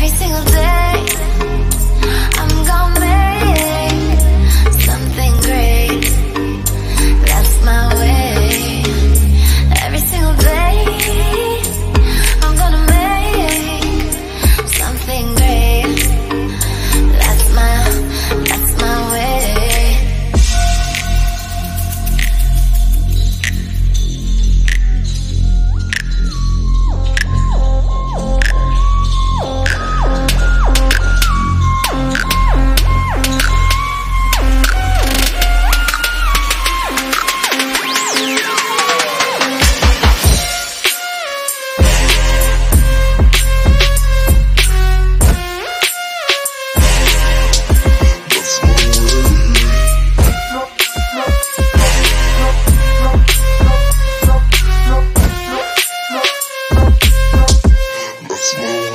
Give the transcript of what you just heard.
every single day. smooth.